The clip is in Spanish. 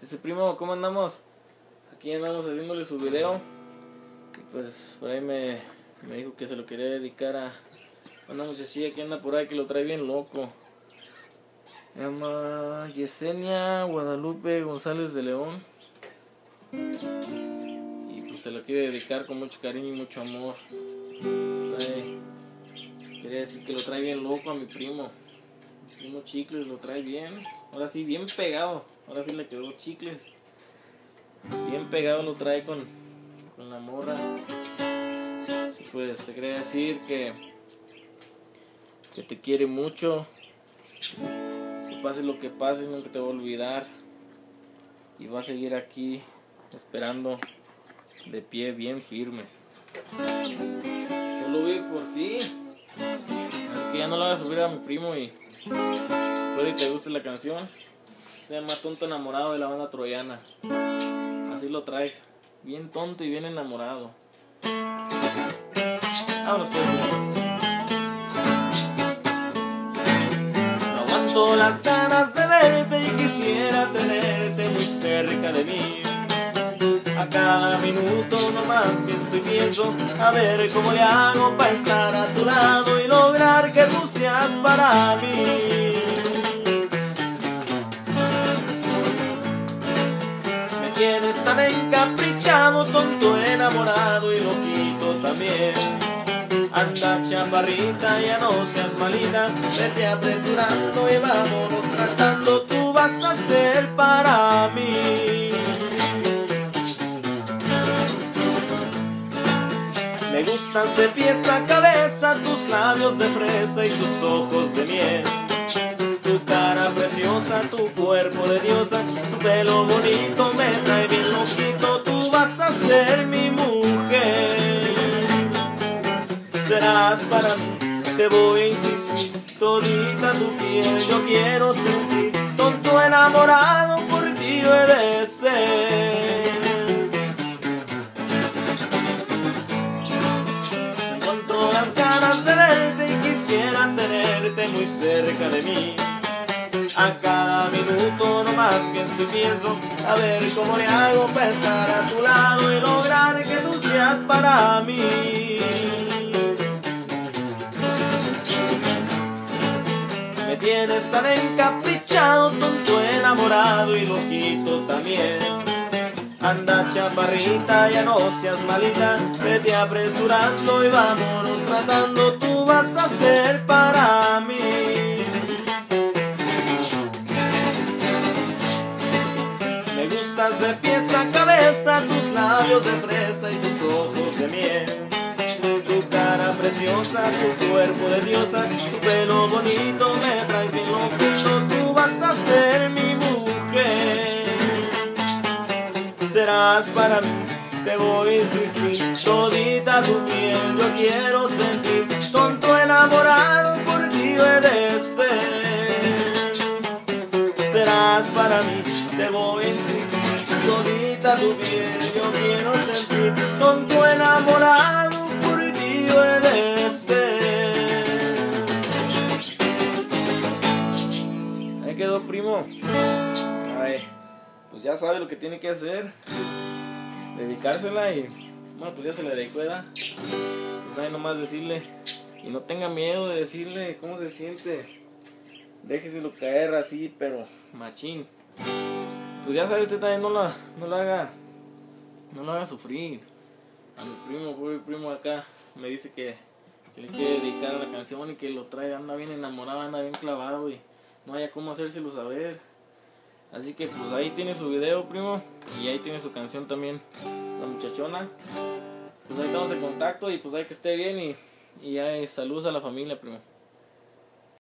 Ese primo, ¿cómo andamos? Aquí andamos haciéndole su video. Y pues por ahí me, me dijo que se lo quería dedicar a una muchachilla que anda por ahí que lo trae bien loco. Se llama Yesenia Guadalupe González de León. Y pues se lo quiere dedicar con mucho cariño y mucho amor. Quería decir que lo trae bien loco a mi primo. Mi primo Chicles lo trae bien. Ahora sí, bien pegado. Ahora sí le quedó Chicles. Bien pegado lo trae con, con la morra. Pues te quería decir que, que te quiere mucho. Que pase lo que pase, nunca te va a olvidar. Y va a seguir aquí esperando de pie bien firmes. Solo vive por ti. Así que ya no la voy a subir a mi primo y espero que te guste la canción. Se llama Tonto Enamorado de la banda troyana. Así lo traes. Bien tonto y bien enamorado. Vámonos pues. Aguanto las ganas de verte y quisiera tenerte muy cerca de mí. A cada minuto nomás pienso y pienso a ver cómo le hago para estar a tu lado y lograr que tú seas para mí. Me tienes tan encaprichado, tonto, enamorado y loquito también. Anda chaparrita, ya no seas malita, vete apresurando y vámonos tratando, tú vas a ser para mí. Me gustan de pies a cabeza tus labios de fresa y tus ojos de miel. Tu cara preciosa, tu cuerpo de diosa, tu pelo bonito me Para mí, te voy a insistir, todita tu piel yo quiero sentir, tonto enamorado por ti yo he de ser. Encuentro las ganas de verte y quisiera tenerte muy cerca de mí. A cada minuto nomás pienso y pienso a ver cómo le hago para a tu lado y lograr que tú seas para mí. Tienes tan encaprichado, tonto, enamorado y loquito también. Anda chaparrita, ya no seas malita, vete apresurando y vámonos tratando, tú vas a ser para mí. Me gustas de pies a cabeza, tus labios de fresa y tus ojos de miel. Preciosa, tu cuerpo de diosa, tu pelo bonito me trae bien tú vas a ser mi mujer serás para mí. Te voy a insistir, todita tu piel yo quiero sentir, tonto enamorado por ti yo he de ser. Serás para mí, te voy a insistir, todita tu piel yo quiero sentir, tonto enamorado pues ya sabe lo que tiene que hacer. Dedicársela y bueno, pues ya se la dedicó, ¿verdad? Pues ahí nomás decirle y no tenga miedo de decirle cómo se siente. Déjeselo caer así, pero machín. Pues ya sabe usted también no la, no la haga, no la haga sufrir. A mi primo, pobre primo acá, me dice que, que le quiere dedicar a la canción y que lo trae, anda bien enamorado, anda bien clavado y no haya cómo hacérselo saber. Así que pues ahí tiene su video, primo. Y ahí tiene su canción también, la muchachona. Pues ahí estamos en contacto y pues hay que esté bien y, y ya, eh, saludos a la familia, primo.